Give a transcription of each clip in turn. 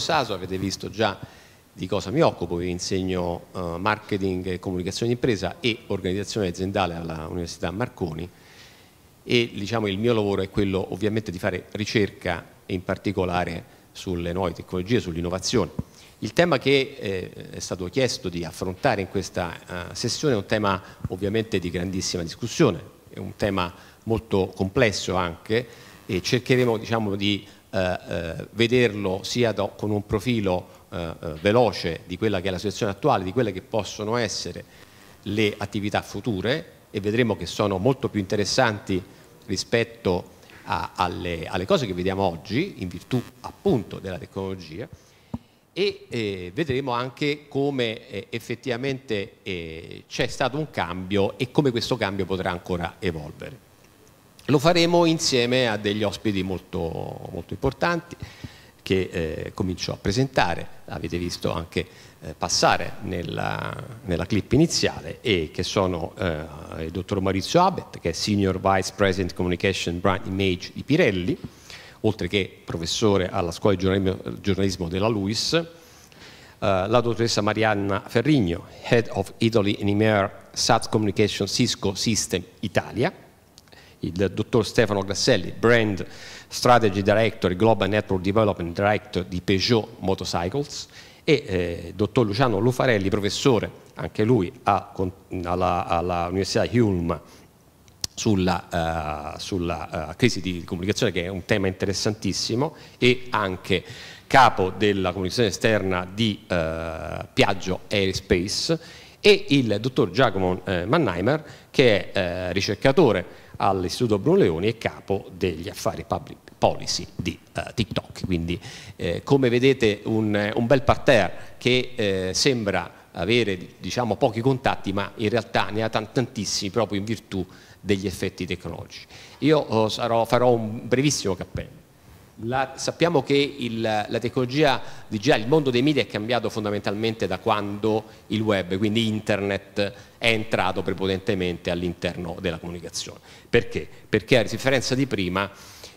Saso, avete visto già di cosa mi occupo, vi insegno uh, marketing e comunicazione d'impresa e organizzazione aziendale alla Università Marconi e diciamo, il mio lavoro è quello ovviamente di fare ricerca in particolare sulle nuove tecnologie, sull'innovazione. Il tema che eh, è stato chiesto di affrontare in questa uh, sessione è un tema ovviamente di grandissima discussione, è un tema molto complesso anche e cercheremo diciamo, di eh, eh, vederlo sia do, con un profilo eh, eh, veloce di quella che è la situazione attuale, di quelle che possono essere le attività future e vedremo che sono molto più interessanti rispetto a, alle, alle, cose che vediamo oggi in virtù appunto della tecnologia e eh, vedremo anche come eh, effettivamente eh, c'è stato un cambio e come questo cambio potrà ancora evolvere. Lo faremo insieme a degli ospiti molto, molto importanti che eh, comincio a presentare, avete visto anche eh, passare nella, nella, clip iniziale e che sono eh, il dottor Maurizio Abet che è Senior Vice President Communication Brand Image di Pirelli, oltre che professore alla scuola di giornalismo, della LUIS, eh, la dottoressa Marianna Ferrigno, Head of Italy and EMER SAT Communication Cisco System Italia, il dottor Stefano Grasselli, Brand Strategy Director e Global Network Development Director di Peugeot Motorcycles e eh, dottor Luciano Lufarelli, professore anche lui a, alla, alla, Università Hulme sulla, uh, sulla uh, crisi di comunicazione che è un tema interessantissimo e anche capo della comunicazione esterna di uh, Piaggio Aerospace e il dottor Giacomo Mannheimer che è ricercatore all'Istituto Bruno Leoni e capo degli affari public policy di uh, TikTok. Quindi eh, come vedete un, un, bel parterre che eh, sembra avere diciamo, pochi contatti ma in realtà ne ha tantissimi proprio in virtù degli effetti tecnologici. Io oh, sarò, farò un brevissimo cappello. La, sappiamo che il, la tecnologia digitale, il mondo dei media è cambiato fondamentalmente da quando il web, quindi internet, è entrato prepotentemente all'interno della comunicazione. Perché? Perché a differenza di prima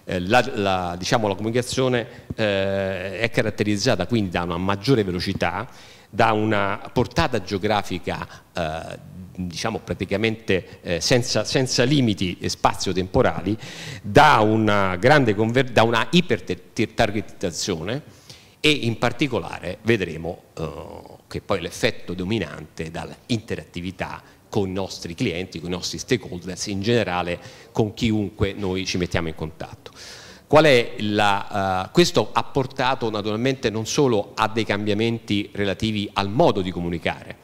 eh, la, la, diciamo, la, comunicazione eh, è caratterizzata quindi da una maggiore velocità, da una portata geografica eh, diciamo praticamente eh, senza, senza, limiti spazio-temporali, da una, grande da una ipertargetizzazione e in particolare vedremo eh, che poi l'effetto dominante dall'interattività con i nostri clienti, con i nostri stakeholders, in generale con chiunque noi ci mettiamo in contatto. La, uh, questo ha portato naturalmente non solo a dei cambiamenti relativi al modo di comunicare,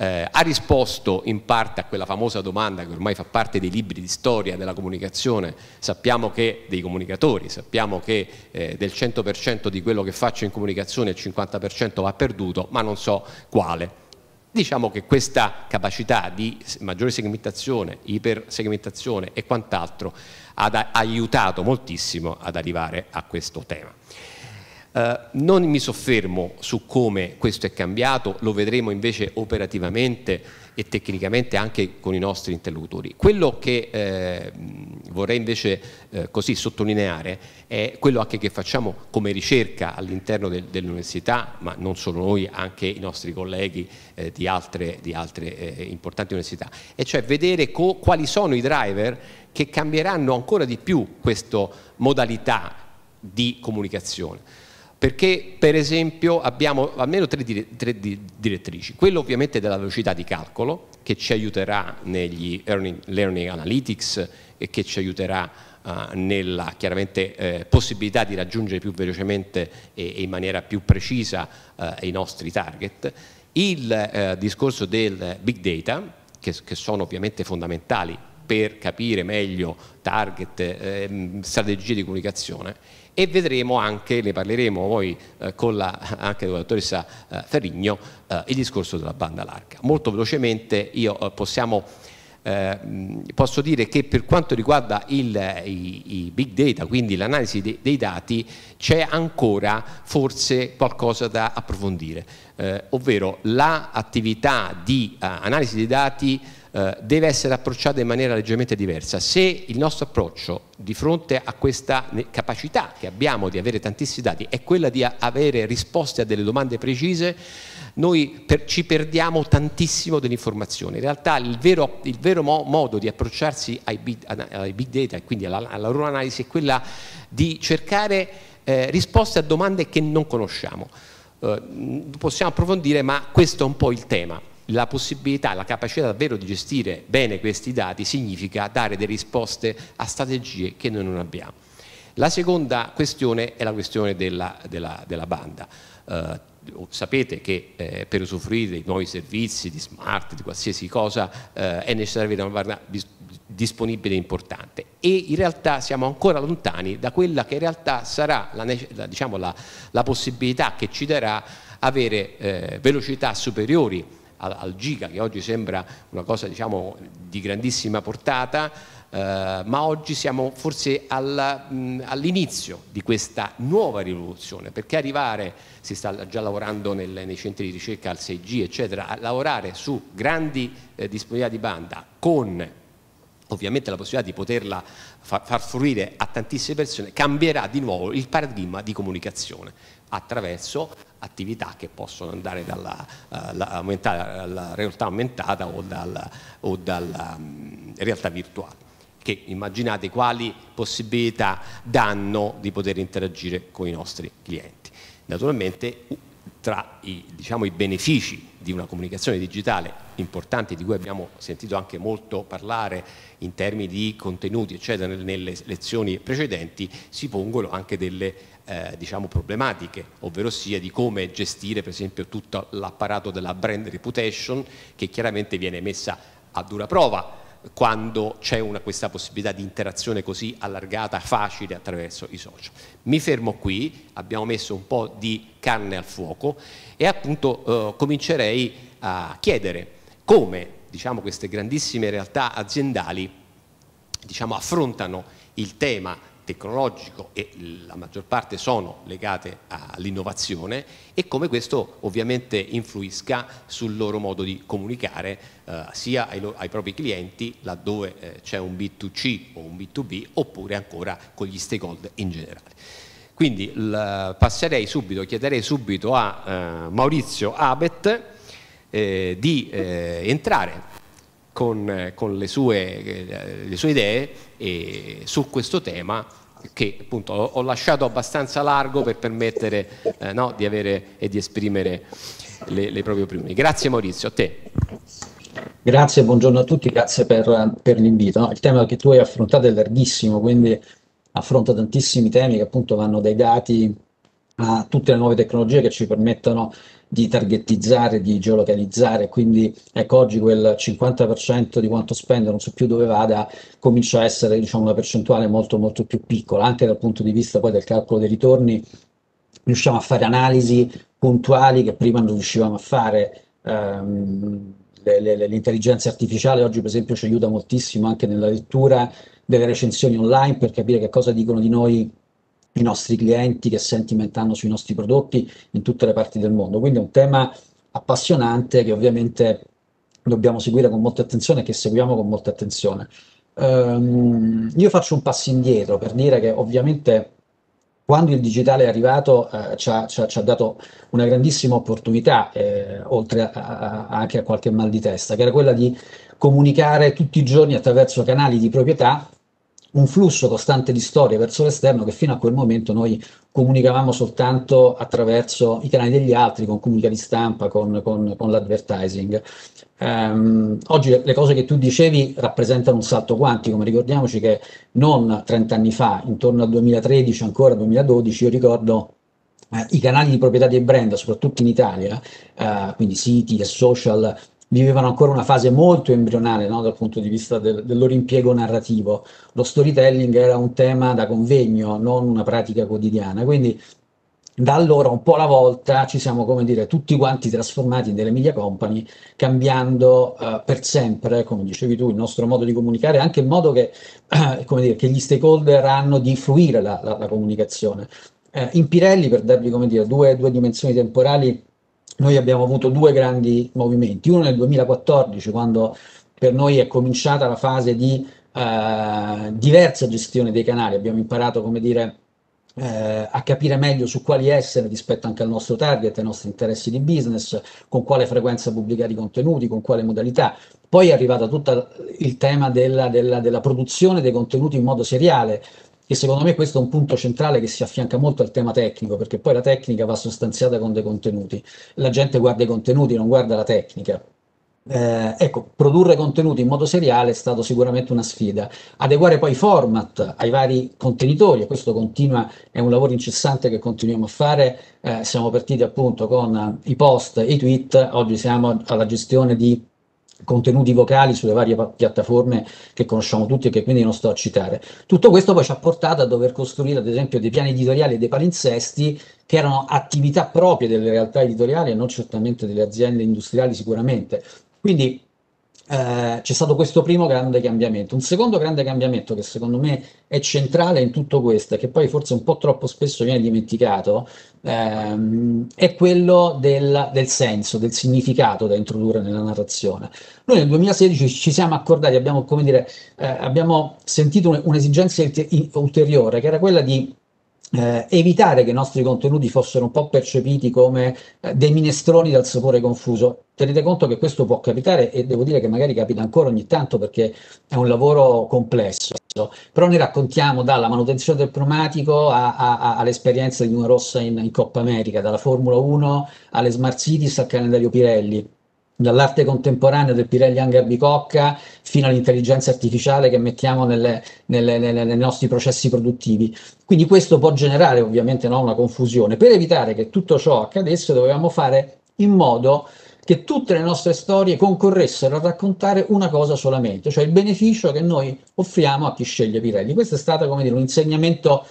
eh, ha risposto in parte a quella famosa domanda che ormai fa parte dei libri di storia della comunicazione, sappiamo che dei comunicatori, sappiamo che eh, del 100% di quello che faccio in comunicazione il 50% va perduto, ma non so quale. Diciamo che questa capacità di maggiore segmentazione, ipersegmentazione e quant'altro ha aiutato moltissimo ad arrivare a questo tema. Uh, non mi soffermo su come questo è cambiato, lo vedremo invece operativamente e tecnicamente anche con i nostri interlocutori. Quello che eh, vorrei invece eh, così sottolineare è quello anche che facciamo come ricerca all'interno del, dell'università, ma non solo noi, anche i nostri colleghi eh, di altre, di altre eh, importanti università, e cioè vedere quali sono i driver che cambieranno ancora di più questa modalità di comunicazione perché per esempio abbiamo almeno tre, dire, tre direttrici, quello ovviamente della velocità di calcolo che ci aiuterà negli earning, learning analytics e che ci aiuterà uh, nella chiaramente eh, possibilità di raggiungere più velocemente e, e in maniera più precisa uh, i nostri target, il uh, discorso del big data che, che sono ovviamente fondamentali per capire meglio target, eh, strategie di comunicazione e vedremo anche, ne parleremo poi eh, con la, anche con la dottoressa eh, Ferrigno, eh, il discorso della banda larga. Molto velocemente io eh, possiamo, eh, posso dire che per quanto riguarda il, i, i, big data, quindi l'analisi de, dei dati, c'è ancora forse qualcosa da approfondire, eh, ovvero l'attività di analisi dei dati eh, deve essere approcciata in maniera leggermente diversa. Se il nostro approccio di fronte a questa capacità che abbiamo di avere tantissimi dati è quella di avere risposte a delle domande precise, noi per, ci perdiamo tantissimo dell'informazione. In realtà il vero, il vero mo, modo di approcciarsi ai big, ai big data e quindi alla, alla loro analisi è quella di cercare eh, risposte a domande che non conosciamo. Eh, possiamo approfondire, ma questo è un po' il tema la possibilità, la capacità davvero di gestire bene questi dati significa dare delle risposte a strategie che noi non abbiamo. La seconda questione è la questione della, della, della banda. Eh, sapete che eh, per usufruire dei nuovi servizi di smart, di qualsiasi cosa, eh, è necessario avere una banda disponibile e importante e in realtà siamo ancora lontani da quella che in realtà sarà la, diciamo, la, la possibilità che ci darà avere eh, velocità superiori al, al, giga che oggi sembra una cosa diciamo, di grandissima portata eh, ma oggi siamo forse all'inizio di questa nuova rivoluzione perché arrivare, si sta già lavorando nel, nei centri di ricerca al 6G eccetera, a lavorare su grandi eh, disponibilità di banda con ovviamente la possibilità di poterla far fruire a tantissime persone, cambierà di nuovo il paradigma di comunicazione attraverso attività che possono andare dalla, dalla realtà aumentata o dalla, o dalla um, realtà virtuale che immaginate quali possibilità danno di poter interagire con i nostri clienti. Naturalmente tra i, diciamo, i benefici di una comunicazione digitale importanti di cui abbiamo sentito anche molto parlare in termini di contenuti eccetera nelle lezioni precedenti si pongono anche delle eh, diciamo problematiche ovvero sia di come gestire per esempio tutto l'apparato della brand reputation che chiaramente viene messa a dura prova quando c'è questa possibilità di interazione così allargata, facile attraverso i social. Mi fermo qui, abbiamo messo un po' di carne al fuoco e appunto eh, comincerei a chiedere come diciamo, queste grandissime realtà aziendali diciamo, affrontano il tema tecnologico e la maggior parte sono legate all'innovazione e come questo ovviamente influisca sul loro modo di comunicare eh, sia ai, ai, propri clienti laddove eh, c'è un B2C o un B2B oppure ancora con gli stakeholder in generale. Quindi passerei subito, chiederei subito a eh, Maurizio Abet eh, di eh, entrare con, con le, sue, eh, le, sue, idee su questo tema che appunto ho lasciato abbastanza largo per permettere eh, no, di avere e di esprimere le, le, proprie opinioni. Grazie Maurizio, a te. Grazie, buongiorno a tutti, grazie per, per l'invito. No, il tema che tu hai affrontato è larghissimo, quindi affronta tantissimi temi che appunto vanno dai dati a tutte le nuove tecnologie che ci permettono di targettizzare, di geolocalizzare, quindi ecco oggi quel 50% di quanto spendo, non so più dove vada, comincia a essere diciamo, una percentuale molto molto più piccola, anche dal punto di vista poi del calcolo dei ritorni, riusciamo a fare analisi puntuali che prima non riuscivamo a fare. Um, l'intelligenza artificiale oggi per esempio ci aiuta moltissimo anche nella lettura delle recensioni online per capire che cosa dicono di noi i nostri clienti, che sentiment hanno sui nostri prodotti in tutte le parti del mondo. Quindi è un tema appassionante che ovviamente dobbiamo seguire con molta attenzione e che seguiamo con molta attenzione. Um, io faccio un passo indietro per dire che ovviamente quando il digitale è arrivato eh, ci, ha, ci, ha, ci, ha, dato una grandissima opportunità, eh, oltre a, a, anche a qualche mal di testa, che era quella di comunicare tutti i giorni attraverso canali di proprietà un flusso costante di storie verso l'esterno che fino a quel momento noi comunicavamo soltanto attraverso i canali degli altri, con comunicati stampa, con, con, con l'advertising. Um, oggi le cose che tu dicevi rappresentano un salto quantico, ma ricordiamoci che non 30 anni fa, intorno al 2013, ancora 2012, io ricordo eh, i canali di proprietà dei brand, soprattutto in Italia, eh, quindi siti e social, vivevano ancora una fase molto embrionale no? dal punto di vista del, del, loro impiego narrativo. Lo storytelling era un tema da convegno, non una pratica quotidiana. Quindi da allora un po' alla volta ci siamo, come dire, tutti quanti trasformati in delle media company, cambiando uh, per sempre, come dicevi tu, il nostro modo di comunicare, anche il modo che, come dire, che gli stakeholder hanno di fruire la, la, la comunicazione. Uh, in Pirelli, per darvi dire, due, due dimensioni temporali noi abbiamo avuto due grandi movimenti, uno nel 2014 quando per noi è cominciata la fase di eh, diversa gestione dei canali, abbiamo imparato, come dire, eh, a capire meglio su quali essere rispetto anche al nostro target, ai nostri interessi di business, con quale frequenza pubblicare i contenuti, con quale modalità. Poi è arrivato tutto il tema della, della, della produzione dei contenuti in modo seriale, e secondo me questo è un punto centrale che si affianca molto al tema tecnico, perché poi la tecnica va sostanziata con dei contenuti. La gente guarda i contenuti, non guarda la tecnica. Eh, ecco, produrre contenuti in modo seriale è stato sicuramente una sfida. Adeguare poi i format ai vari contenitori, e questo continua, è un lavoro incessante che continuiamo a fare. Eh, siamo partiti appunto con i post i tweet, oggi siamo alla gestione di contenuti vocali sulle varie piattaforme che conosciamo tutti e che quindi non sto a citare. Tutto questo poi ci ha portato a dover costruire ad esempio dei piani editoriali e dei palinsesti che erano attività proprie delle realtà editoriali e non certamente delle aziende industriali sicuramente. Quindi eh, c'è stato questo primo grande cambiamento. Un secondo grande cambiamento che secondo me è centrale in tutto questo e che poi forse un po' troppo spesso viene dimenticato ehm, è quello del, del, senso, del significato da introdurre nella narrazione. Noi nel 2016 ci siamo accordati, abbiamo, dire, eh, abbiamo sentito un'esigenza ulteriore che era quella di eh, evitare che i nostri contenuti fossero un po' percepiti come eh, dei minestroni dal sapore confuso. Tenete conto che questo può capitare e devo dire che magari capita ancora ogni tanto perché è un lavoro complesso, però noi raccontiamo dalla manutenzione del pneumatico all'esperienza di una rossa in, in Coppa America, dalla Formula 1 alle Smart Cities al calendario Pirelli dall'arte contemporanea del Pirelli Hangar Bicocca fino all'intelligenza artificiale che mettiamo nelle, nelle, nelle, nei nostri processi produttivi. Quindi questo può generare ovviamente no, una confusione. Per evitare che tutto ciò accadesse dovevamo fare in modo che tutte le nostre storie concorressero a raccontare una cosa solamente, cioè il beneficio che noi offriamo a chi sceglie Pirelli. Questo è stato come dire, un insegnamento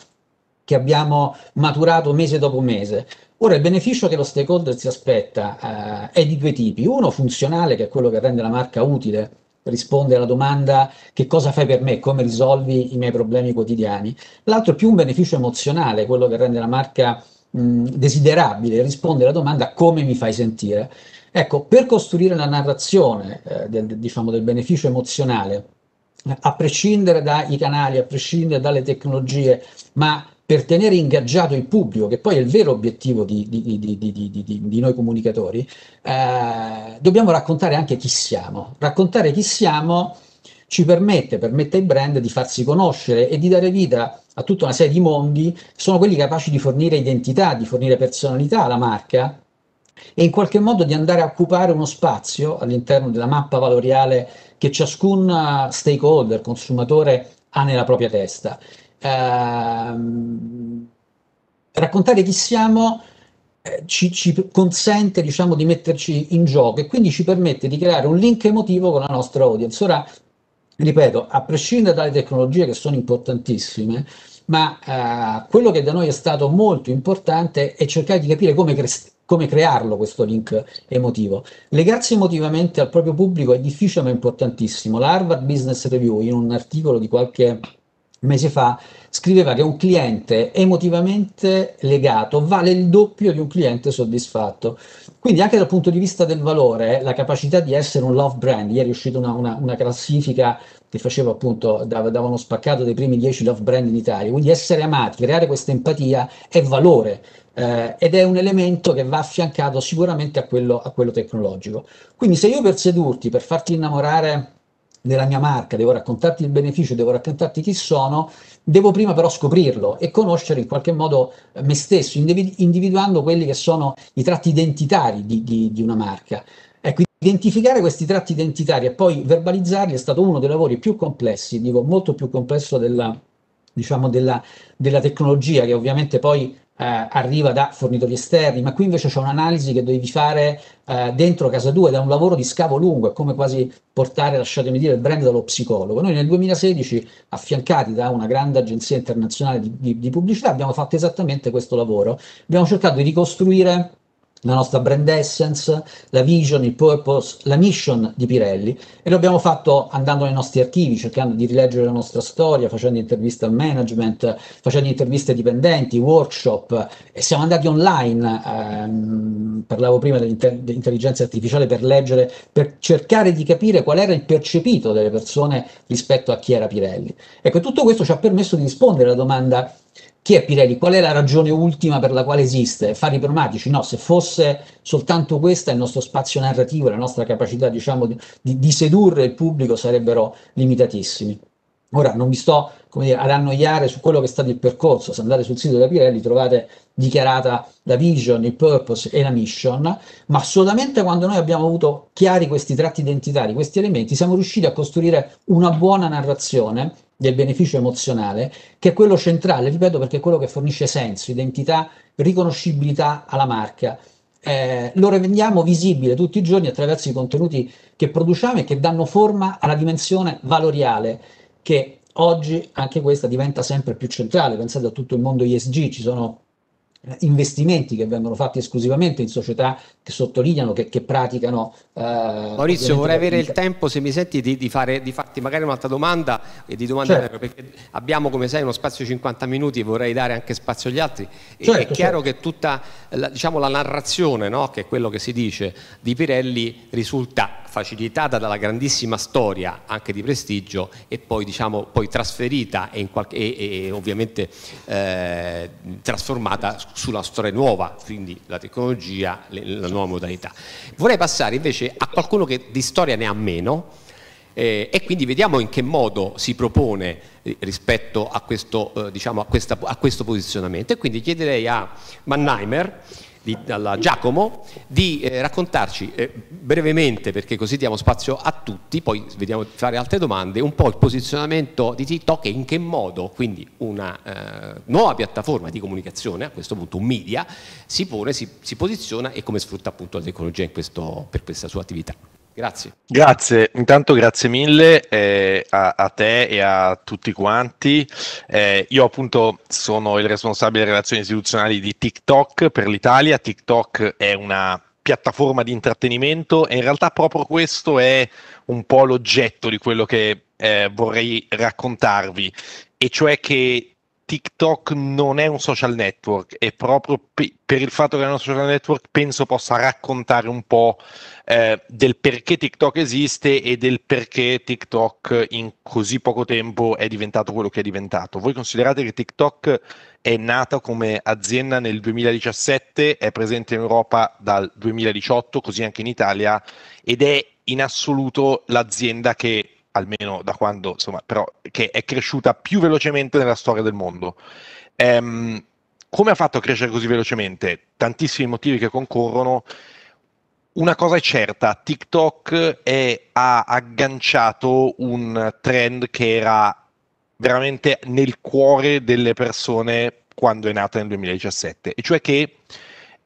che abbiamo maturato mese dopo mese. Ora, il beneficio che lo stakeholder si aspetta eh, è di due tipi. Uno funzionale, che è quello che rende la marca utile, risponde alla domanda che cosa fai per me, come risolvi i miei problemi quotidiani. L'altro è più un beneficio emozionale, quello che rende la marca mh, desiderabile, risponde alla domanda come mi fai sentire. Ecco, per costruire la narrazione eh, del, diciamo, del beneficio emozionale, a prescindere dai canali, a prescindere dalle tecnologie, ma per tenere ingaggiato il pubblico, che poi è il vero obiettivo di, di, di, di noi comunicatori, eh, dobbiamo raccontare anche chi siamo. Raccontare chi siamo ci permette, permette ai brand di farsi conoscere e di dare vita a tutta una serie di mondi sono quelli capaci di fornire identità, di fornire personalità alla marca e in qualche modo di andare a occupare uno spazio all'interno della mappa valoriale che ciascun stakeholder, consumatore ha nella propria testa ehm, raccontare chi siamo eh, ci, ci, consente diciamo, di metterci in gioco e quindi ci permette di creare un link emotivo con la nostra audience. Ora, ripeto, a prescindere dalle tecnologie che sono importantissime, ma eh, quello che da noi è stato molto importante è cercare di capire come, cre- come, crearlo questo link emotivo. Legarsi emotivamente al proprio pubblico è difficile ma importantissimo. La Harvard Business Review, in un articolo di qualche mese fa scriveva che un cliente emotivamente legato vale il doppio di un cliente soddisfatto. Quindi anche dal punto di vista del valore, la capacità di essere un love brand, ieri è uscita una, una, una classifica che faceva appunto, dava, dava, uno spaccato dei primi 10 love brand in Italia, quindi essere amati, creare questa empatia è valore. Eh, ed è un elemento che va affiancato sicuramente a quello, a quello tecnologico. Quindi se io per sedurti, per farti innamorare della mia marca, devo raccontarti il beneficio, devo raccontarti chi sono, devo prima però scoprirlo e conoscere in qualche modo me stesso, individuando quelli che sono i tratti identitari di, di, di una marca. Ecco, identificare questi tratti identitari e poi verbalizzarli è stato uno dei lavori più complessi, dico molto più complesso della, diciamo, della, della tecnologia, che ovviamente poi eh, arriva da fornitori esterni, ma qui invece c'è un'analisi che devi fare eh, dentro casa tua ed è un lavoro di scavo lungo, è come quasi portare, lasciatemi dire, il brand dallo psicologo. Noi nel 2016, affiancati da una grande agenzia internazionale di, di, di pubblicità, abbiamo fatto esattamente questo lavoro. Abbiamo cercato di ricostruire la nostra brand essence, la vision, il purpose, la mission di Pirelli e lo abbiamo fatto andando nei nostri archivi, cercando di rileggere la nostra storia, facendo interviste al management, facendo interviste ai dipendenti, workshop e siamo andati online, ehm, parlavo prima dell'intelligenza artificiale per leggere, per cercare di capire qual era il percepito delle persone rispetto a chi era Pirelli. Ecco, tutto questo ci ha permesso di rispondere alla domanda chi è Pirelli? Qual è la ragione ultima per la quale esiste? Fare i pneumatici? No, se fosse soltanto questa il nostro spazio narrativo, la nostra capacità diciamo, di, di sedurre il pubblico sarebbero limitatissimi. Ora non vi sto dire, ad annoiare su quello che è stato il percorso, se andate sul sito della Pirelli trovate dichiarata la vision, il purpose e la mission, ma solamente quando noi abbiamo avuto chiari questi tratti identitari, questi elementi, siamo riusciti a costruire una buona narrazione del beneficio emozionale, che è quello centrale, ripeto, perché è quello che fornisce senso, identità, riconoscibilità alla marca. Eh, lo rendiamo visibile tutti i giorni attraverso i contenuti che produciamo e che danno forma alla dimensione valoriale, che oggi anche questa diventa sempre più centrale. Pensate a tutto il mondo ISG, ci sono investimenti che vengono fatti esclusivamente in società che sottolineano, che, che praticano. Eh, Maurizio, vorrei avere il tempo, se mi senti, di, di, fare, di farti magari un'altra domanda e di domandare, certo. perché abbiamo come sai uno spazio di 50 minuti e vorrei dare anche spazio agli altri. Certo, è chiaro certo. che tutta la, diciamo, la narrazione, no? che è quello che si dice, di Pirelli risulta facilitata dalla grandissima storia anche di prestigio e poi, diciamo, poi trasferita e, qualche, e, e ovviamente eh, trasformata sulla storia nuova, quindi la tecnologia, le, la nuova modalità. Vorrei passare invece a qualcuno che di storia ne ha meno eh, e quindi vediamo in che modo si propone eh, rispetto a questo, eh, diciamo, a, questa, a questo posizionamento e quindi chiederei a Mannheimer di, alla Giacomo di eh, raccontarci eh, brevemente, perché così diamo spazio a tutti, poi vediamo di fare altre domande, un po' il posizionamento di TikTok e in che modo quindi una eh, nuova piattaforma di comunicazione, a questo punto un media, si pone, si, si posiziona e come sfrutta appunto la tecnologia questo, per questa sua attività. Grazie. Grazie, intanto grazie mille eh, a, a, te e a tutti quanti. Eh, io appunto sono il responsabile delle relazioni istituzionali di TikTok per l'Italia. TikTok è una piattaforma di intrattenimento e in realtà proprio questo è un po' l'oggetto di quello che eh, vorrei raccontarvi, e cioè che TikTok non è un social network e proprio pe- per il fatto che è un social network penso possa raccontare un po' eh, del perché TikTok esiste e del perché TikTok in così poco tempo è diventato quello che è diventato. Voi considerate che TikTok è nata come azienda nel 2017, è presente in Europa dal 2018, così anche in Italia, ed è in assoluto l'azienda che almeno da quando, insomma, però che è cresciuta più velocemente nella storia del mondo. Ehm, come ha fatto a crescere così velocemente? Tantissimi motivi che concorrono. Una cosa è certa, TikTok è, ha agganciato un trend che era veramente nel cuore delle persone quando è nata nel 2017, e cioè che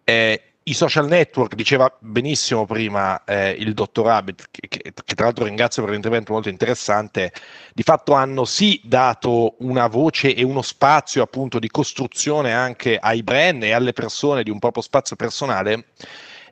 eh, i social network, diceva benissimo prima eh, il dottor Abed, che, che, che, tra l'altro ringrazio per l'intervento molto interessante, di fatto hanno sì dato una voce e uno spazio appunto di costruzione anche ai brand e alle persone di un proprio spazio personale,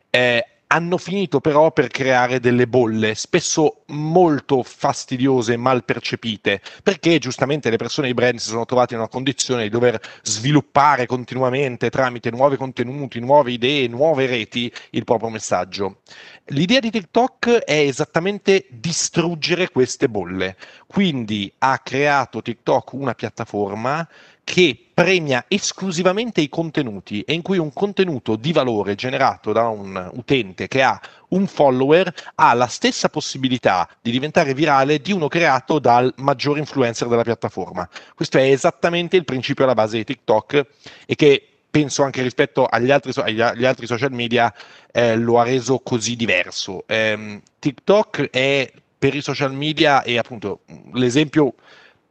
eh, hanno finito però per creare delle bolle, spesso molto fastidiose e mal percepite, perché giustamente le persone e i brand si sono trovati in una condizione di dover sviluppare continuamente tramite nuovi contenuti, nuove idee, nuove reti il proprio messaggio. L'idea di TikTok è esattamente distruggere queste bolle, quindi ha creato TikTok una piattaforma che premia esclusivamente i contenuti e in cui un contenuto di valore generato da un utente che ha un follower ha la stessa possibilità di diventare virale di uno creato dal maggiore influencer della piattaforma. Questo è esattamente il principio alla base di TikTok e che penso anche rispetto agli altri, agli altri social media eh, lo ha reso così diverso. Eh, TikTok è per i social media e appunto l'esempio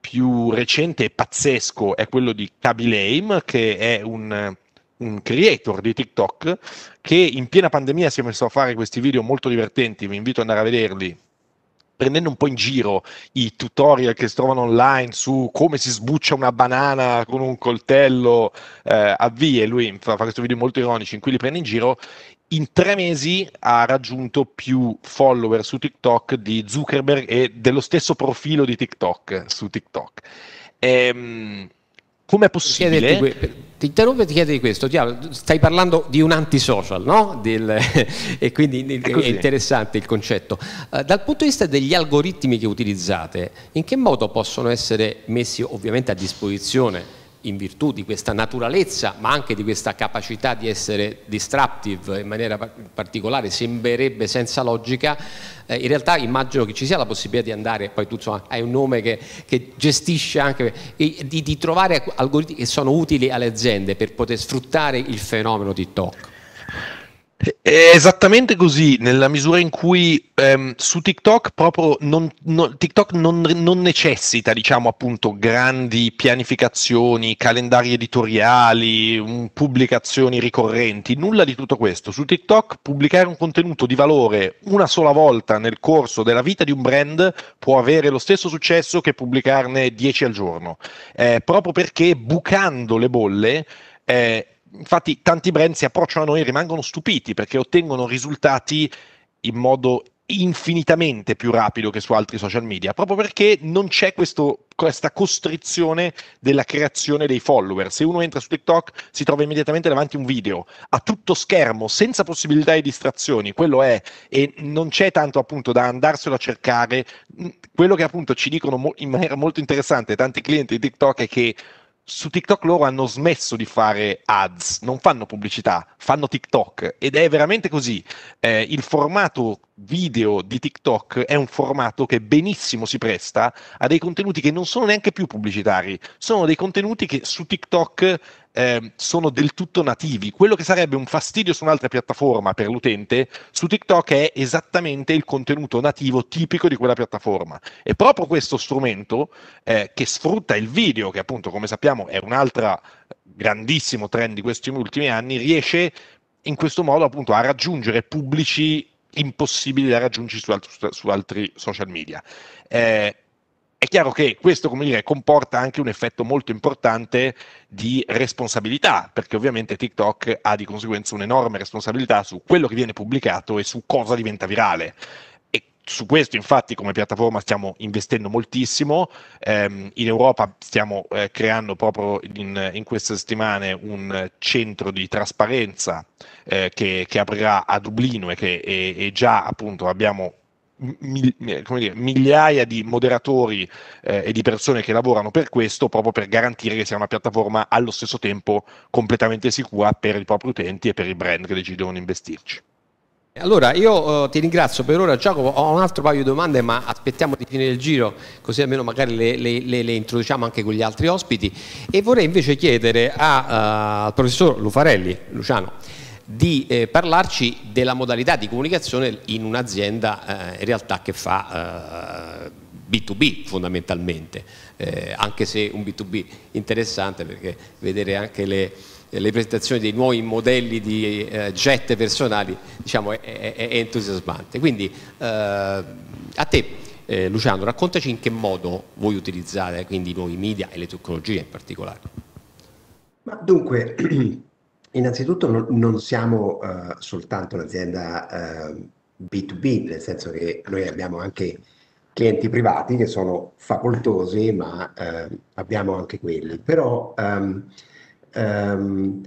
più recente e pazzesco è quello di Kaby Lame, che è un, un, creator di TikTok, che in piena pandemia si è messo a fare questi video molto divertenti, vi invito ad andare a vederli, prendendo un po' in giro i tutorial che si trovano online su come si sbuccia una banana con un coltello eh, a vie, lui fa, fa questi video molto ironici in cui li prende in giro, in tre mesi ha raggiunto più follower su TikTok di Zuckerberg e dello stesso profilo di TikTok su TikTok. Ehm, Com'è possibile? Que- ti interrompo e ti chiedo di questo. Stai parlando di un antisocial, no? Del, e quindi è, è, interessante il concetto. Uh, dal punto di vista degli algoritmi che utilizzate, in che modo possono essere messi ovviamente a disposizione in virtù di questa naturalezza, ma anche di questa capacità di essere disruptive in maniera particolare, sembrerebbe senza logica, eh, in realtà immagino che ci sia la possibilità di andare, poi tu insomma, hai un nome che, che gestisce anche, di, di trovare algoritmi che sono utili alle aziende per poter sfruttare il fenomeno TikTok. È esattamente così, nella misura in cui ehm, su TikTok proprio non, non, TikTok non, non, necessita, diciamo appunto, grandi pianificazioni, calendari editoriali, um, pubblicazioni ricorrenti, nulla di tutto questo. Su TikTok pubblicare un contenuto di valore una sola volta nel corso della vita di un brand può avere lo stesso successo che pubblicarne 10 al giorno, eh, proprio perché bucando le bolle eh, infatti tanti brand si approcciano a noi e rimangono stupiti perché ottengono risultati in modo infinitamente più rapido che su altri social media, proprio perché non c'è questo, questa costrizione della creazione dei follower. Se uno entra su TikTok si trova immediatamente davanti un video a tutto schermo, senza possibilità di distrazioni, quello è, e non c'è tanto appunto da andarselo a cercare. Quello che appunto ci dicono in maniera molto interessante tanti clienti di TikTok è che su TikTok loro hanno smesso di fare ads, non fanno pubblicità, fanno TikTok ed è veramente così. Eh, il formato video di TikTok è un formato che benissimo si presta a dei contenuti che non sono neanche più pubblicitari, sono dei contenuti che su TikTok eh, sono del tutto nativi. Quello che sarebbe un fastidio su un'altra piattaforma per l'utente, su TikTok è esattamente il contenuto nativo tipico di quella piattaforma. E proprio questo strumento eh, che sfrutta il video, che appunto come sappiamo è un altro grandissimo trend di questi ultimi anni, riesce in questo modo appunto a raggiungere pubblici impossibili da raggiungere su, alt- su altri social media. Eh, è chiaro che questo come dire, comporta anche un effetto molto importante di responsabilità, perché ovviamente TikTok ha di conseguenza un'enorme responsabilità su quello che viene pubblicato e su cosa diventa virale. E su questo infatti come piattaforma stiamo investendo moltissimo, ehm, in Europa stiamo eh, creando proprio in, in, queste settimane un centro di trasparenza eh, che, che, aprirà a Dublino e che e, e già appunto abbiamo dire, migliaia di moderatori eh, e di persone che lavorano per questo, proprio per garantire che sia una piattaforma allo stesso tempo completamente sicura per i propri utenti e per i brand che decidono di investirci. Allora, io uh, ti ringrazio per ora Giacomo, ho un altro paio di domande ma aspettiamo di finire il giro così almeno magari le, le, le, le introduciamo anche con gli altri ospiti e vorrei invece chiedere a, uh, al professor Lufarelli, Luciano, di eh, parlarci della modalità di comunicazione in un'azienda eh, in realtà che fa eh, B2B fondamentalmente, eh, anche se un B2B interessante perché vedere anche le, le presentazioni dei nuovi modelli di eh, jet personali diciamo, è, è, è entusiasmante. Quindi eh, a te Luciano, raccontaci in che modo vuoi utilizzare quindi i nuovi media e le tecnologie in particolare. Ma dunque, Innanzitutto non, non siamo uh, soltanto un'azienda uh, B2B, nel senso che noi abbiamo anche clienti privati che sono facoltosi, ma uh, abbiamo anche quelli. Però um, um,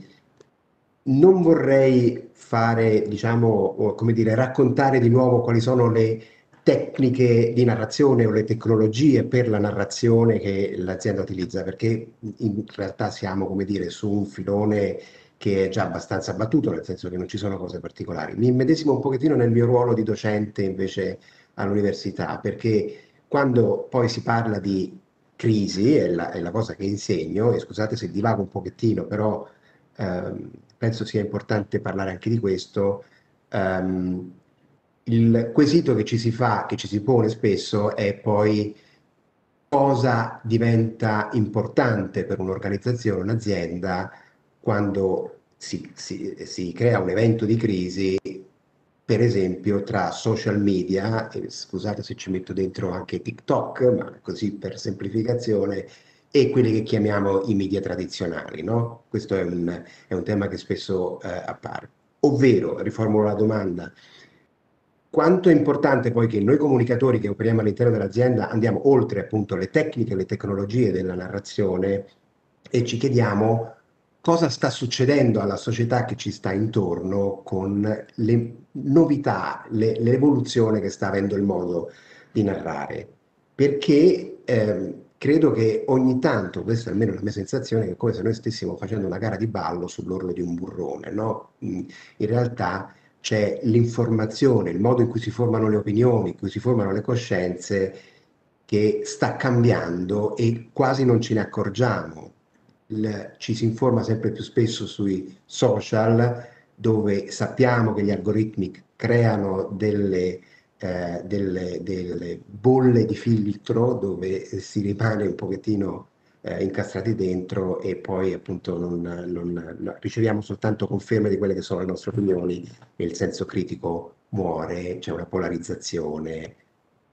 non vorrei fare, diciamo, come dire, raccontare di nuovo quali sono le tecniche di narrazione o le tecnologie per la narrazione che l'azienda utilizza, perché in realtà siamo, come dire, su un filone che è già abbastanza battuto, nel senso che non ci sono cose particolari. Mi immedesimo un pochettino nel mio ruolo di docente invece all'università, perché quando poi si parla di crisi, è la, è la cosa che insegno, e scusate se divago un pochettino, però ehm, penso sia importante parlare anche di questo, ehm, il quesito che ci si fa, che ci si pone spesso è poi cosa diventa importante per un'organizzazione, un'azienda, quando si, si, si, crea un evento di crisi, per esempio tra social media, eh, scusate se ci metto dentro anche TikTok, ma così per semplificazione, e quelli che chiamiamo i media tradizionali. No? Questo è un, è un tema che spesso eh, appare. Ovvero, riformulo la domanda, quanto è importante poi che noi comunicatori che operiamo all'interno dell'azienda andiamo oltre appunto le tecniche, le tecnologie della narrazione e ci chiediamo cosa sta succedendo alla società che ci sta intorno con le novità, le, l'evoluzione che sta avendo il modo di narrare. Perché eh, credo che ogni tanto, questa è almeno la mia sensazione, è come se noi stessimo facendo una gara di ballo sull'orlo di un burrone, no? Mm, in realtà c'è l'informazione, il modo in cui si formano le opinioni, in cui si formano le coscienze, che sta cambiando e quasi non ce ne accorgiamo il, ci si informa sempre più spesso sui social dove sappiamo che gli algoritmi creano delle, eh, delle, delle bolle di filtro dove si rimane un pochettino eh, incastrati dentro e poi appunto non, non, non, riceviamo soltanto conferme di quelle che sono le nostre opinioni e il senso critico muore, c'è una polarizzazione,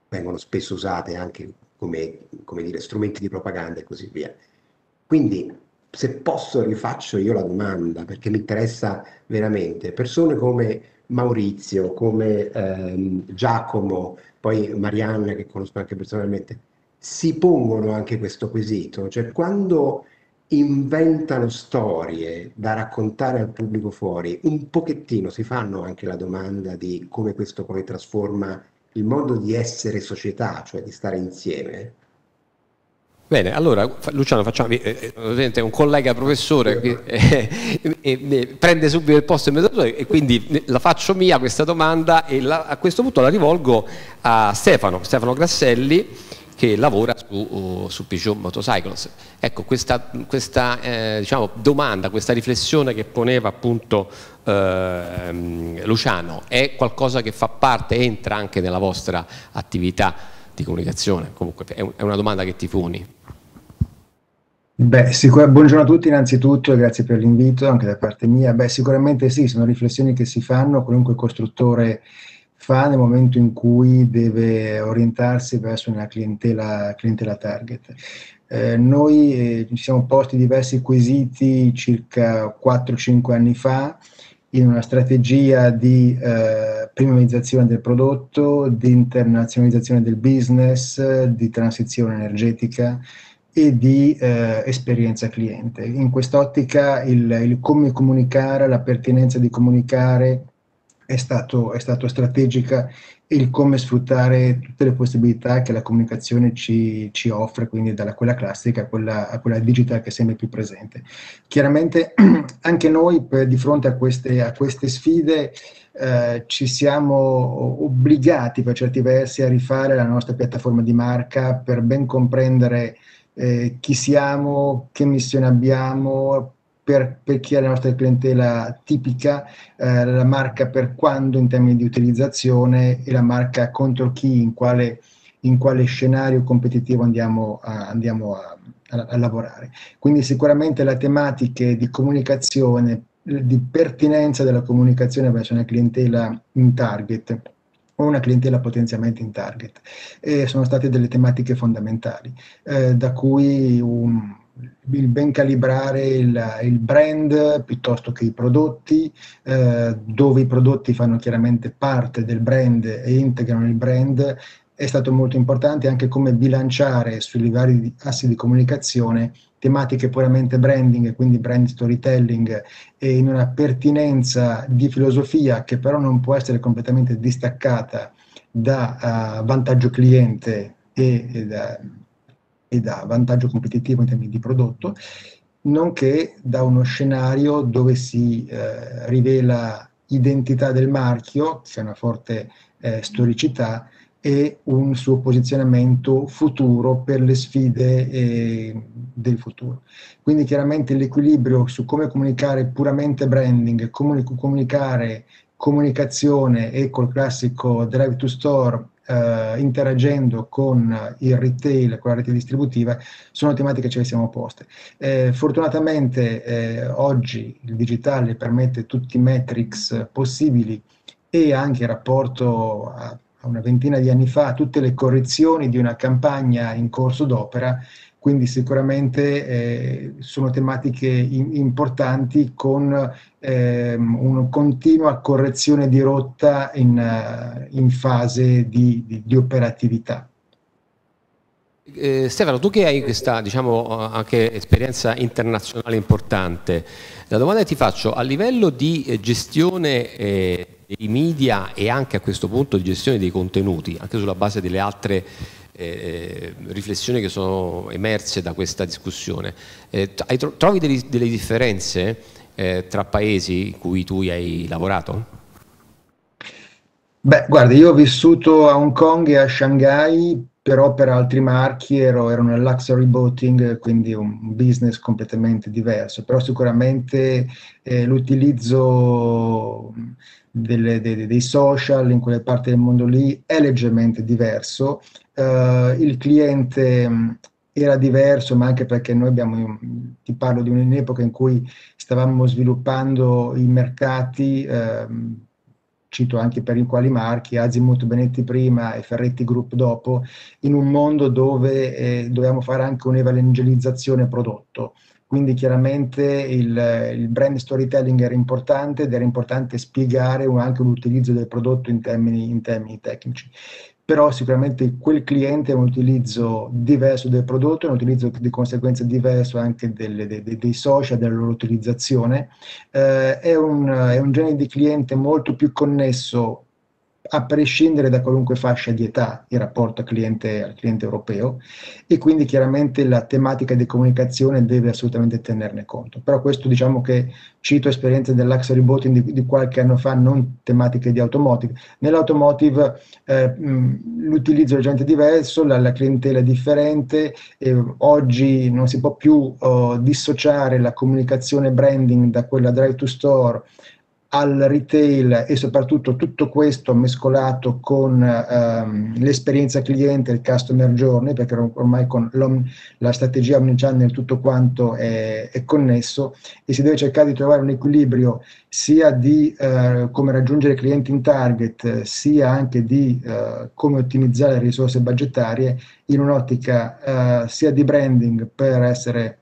vengono spesso usate anche come, come dire, strumenti di propaganda e così via. Quindi se posso rifaccio io la domanda perché mi interessa veramente. Persone come Maurizio, come ehm, Giacomo, poi Marianna che conosco anche personalmente, si pongono anche questo quesito, cioè quando inventano storie da raccontare al pubblico fuori, un pochettino si fanno anche la domanda di come questo poi trasforma il modo di essere società, cioè di stare insieme. Bene, allora Luciano facciamo, eh, eh un collega professore eh, eh, prende subito il posto di mediatore e quindi la faccio mia questa domanda e la, a questo punto la rivolgo a Stefano, Stefano Grasselli che lavora su, uh, su Peugeot Motorcycles. Ecco, questa, questa eh, diciamo, domanda, questa riflessione che poneva appunto ehm, Luciano è qualcosa che fa parte, entra anche nella vostra attività di comunicazione? Comunque è una domanda che ti poni. Beh, sicur- buongiorno a tutti innanzitutto e grazie per l'invito anche da parte mia. Beh, sicuramente sì, sono riflessioni che si fanno, qualunque costruttore fa nel momento in cui deve orientarsi verso una clientela, clientela target. Eh, noi eh, ci siamo posti diversi quesiti circa 4-5 anni fa in una strategia di eh, premiumizzazione del prodotto, di internazionalizzazione del business, di transizione energetica e di eh, esperienza cliente. In quest'ottica il, il, come comunicare, la pertinenza di comunicare è stato, è stato strategica e il come sfruttare tutte le possibilità che la comunicazione ci, ci offre, quindi dalla quella classica a quella, a quella digitale che è sempre più presente. Chiaramente anche noi per, di fronte a queste, a queste sfide eh, ci siamo obbligati per certi versi a rifare la nostra piattaforma di marca per ben comprendere eh, chi siamo, che missione abbiamo, per, per, chi è la nostra clientela tipica, eh, la marca per quando in termini di utilizzazione e la marca contro chi, in quale, in quale scenario competitivo andiamo, a, andiamo a, a, a, lavorare. Quindi sicuramente le tematiche di comunicazione, di pertinenza della comunicazione verso una clientela in target, o una clientela potenzialmente in target. E sono state delle tematiche fondamentali, eh, da cui un, il ben calibrare il, il, brand piuttosto che i prodotti, eh, dove i prodotti fanno chiaramente parte del brand e integrano il brand, è stato molto importante anche come bilanciare sui vari assi di comunicazione tematiche puramente branding, quindi brand storytelling, e in una pertinenza di filosofia che però non può essere completamente distaccata da uh, vantaggio cliente e, e, da, e da vantaggio competitivo in termini di prodotto, nonché da uno scenario dove si eh, rivela identità del marchio, che è una forte eh, storicità, e un suo posizionamento futuro per le sfide eh, del futuro. Quindi chiaramente l'equilibrio su come comunicare puramente branding, come comunicare comunicazione e col classico drive to store eh, interagendo con il retail, con la rete distributiva, sono tematiche che ce le siamo poste. Eh, fortunatamente eh, oggi il digitale permette tutti i metrics possibili e anche il rapporto a una ventina di anni fa tutte le correzioni di una campagna in corso d'opera, quindi sicuramente eh, sono tematiche in, importanti con eh, una continua correzione di rotta in, uh, in fase di, di, di operatività. Eh, Stefano, tu che hai questa diciamo, esperienza internazionale importante, la domanda che ti faccio, a livello di eh, gestione eh, dei media e anche a questo punto di gestione dei contenuti, anche sulla base delle altre eh, riflessioni che sono emerse da questa discussione, eh, trovi delle, delle differenze eh, tra paesi in cui tu hai lavorato? Beh, guarda, io ho vissuto a Hong Kong e a Shanghai però per altri marchi ero, ero nel luxury boating, quindi un business completamente diverso, però sicuramente eh, l'utilizzo delle, dei, dei, social in quelle parti del mondo lì è leggermente diverso. Uh, il cliente era diverso, ma anche perché noi abbiamo, ti parlo di un'epoca in cui stavamo sviluppando i mercati. Uh, cito anche per i quali marchi, Azimut Benetti prima e Ferretti Group dopo, in un mondo dove eh, dovevamo fare anche un'evangelizzazione prodotto. Quindi chiaramente il, il, brand storytelling era importante ed era importante spiegare anche l'utilizzo del prodotto in termini, in termini tecnici. Però sicuramente quel cliente ha un utilizzo diverso del prodotto, un utilizzo di conseguenza diverso anche delle, dei, dei social, della loro utilizzazione, eh, è, un, è un genere di cliente molto più connesso a prescindere da qualunque fascia di età il rapporto cliente, al cliente europeo e quindi chiaramente la tematica di comunicazione deve assolutamente tenerne conto. Però questo diciamo che cito esperienze dell'Axel Boating di, di, qualche anno fa, non tematiche di automotive. Nell'automotive eh, l'utilizzo è leggermente diverso, la, la, clientela è differente, oggi non si può più oh, dissociare la comunicazione branding da quella drive to store al retail e soprattutto tutto questo mescolato con ehm, l'esperienza cliente, il customer journey, perché ormai con la strategia omnichannel tutto quanto è, è, connesso e si deve cercare di trovare un equilibrio sia di eh, come raggiungere clienti in target, sia anche di eh, come ottimizzare le risorse budgetarie in un'ottica eh, sia di branding per essere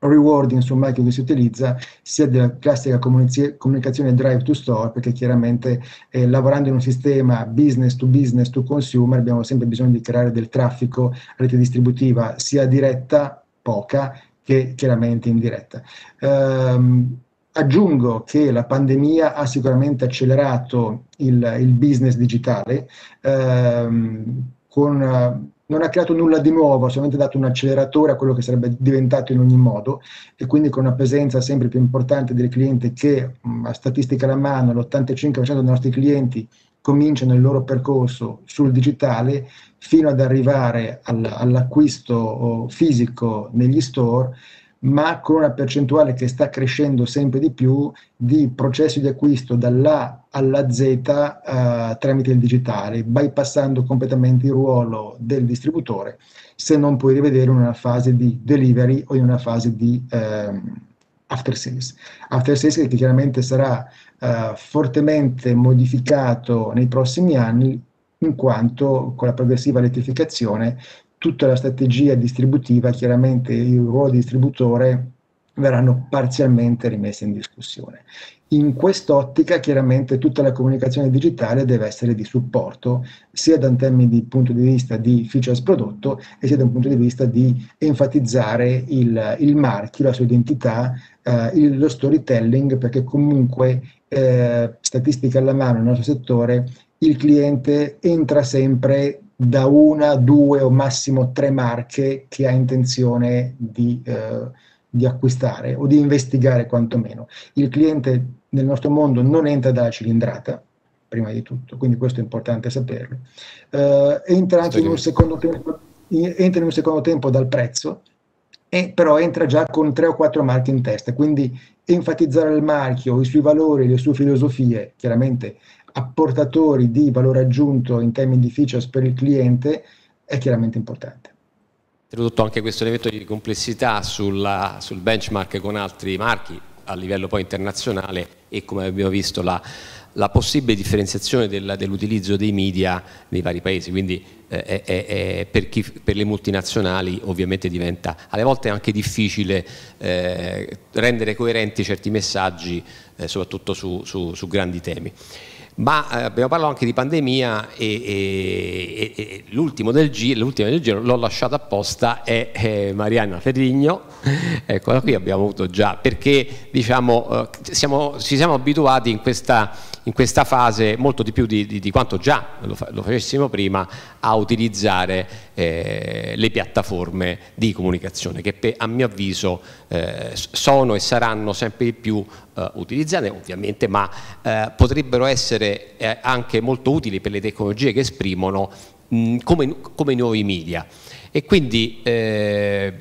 rewarding sul marchio che si utilizza sia della classica comunicazione drive to store perché chiaramente eh, lavorando in un sistema business to business to consumer abbiamo sempre bisogno di creare del traffico rete distributiva sia diretta poca che chiaramente indiretta. Um, Aggiungo che la pandemia ha sicuramente accelerato il, il business digitale ehm, con non ha creato nulla di nuovo, ha solamente dato un acceleratore a quello che sarebbe diventato in ogni modo e quindi con una presenza sempre più importante del cliente che a statistica alla mano l'85% dei nostri clienti cominciano il loro percorso sul digitale fino ad arrivare all, all'acquisto fisico negli store ma con una percentuale che sta crescendo sempre di più di processi di acquisto dall'A alla Z eh, tramite il digitale, bypassando completamente il ruolo del distributore, se non puoi rivedere in una fase di delivery o in una fase di eh, after sales. After sales che chiaramente sarà eh, fortemente modificato nei prossimi anni in quanto con la progressiva elettrificazione tutta la strategia distributiva, chiaramente il ruolo di distributore verranno parzialmente rimesse in discussione. In quest'ottica chiaramente tutta la comunicazione digitale deve essere di supporto sia da un termine di punto di vista di features prodotto e sia da un punto di vista di enfatizzare il, il marchio, la sua identità, eh, il, lo storytelling perché comunque eh, statistica alla mano nel nostro settore il cliente entra sempre da una, due o massimo tre marche che ha intenzione di, eh, di acquistare o di investigare quantomeno. Il cliente nel nostro mondo non entra dalla cilindrata, prima di tutto, quindi questo è importante saperlo. Uh, entra anche in un, tempo, entra in un secondo tempo dal prezzo, e però entra già con tre o quattro marche in testa, quindi enfatizzare il marchio, i suoi valori, le sue filosofie, chiaramente apportatori di valore aggiunto in termini di features per il cliente è chiaramente importante. Introdotto anche questo elemento di complessità sulla, sul benchmark con altri marchi a livello poi internazionale e come abbiamo visto la, la possibile differenziazione del, dell'utilizzo dei media nei vari paesi, quindi eh, è, è, per, chi, per, le multinazionali ovviamente diventa alle volte anche difficile eh, rendere coerenti certi messaggi, eh, soprattutto su, su, su grandi temi ma eh, abbiamo parlato anche di pandemia e, e, e l'ultimo del giro, l'ultima del giro l'ho lasciata apposta è, è Marianna Ferrigno, eccola qui abbiamo avuto già, perché diciamo eh, siamo, ci siamo abituati in questa, in questa fase molto di più di, di, di quanto già lo, fa, lo, facessimo prima a utilizzare eh, le piattaforme di comunicazione che per, a mio avviso eh, sono e saranno sempre di più eh, utilizzate ovviamente, ma eh, potrebbero essere eh, anche molto utili per le tecnologie che esprimono mh, come, come nuovi media. E quindi eh,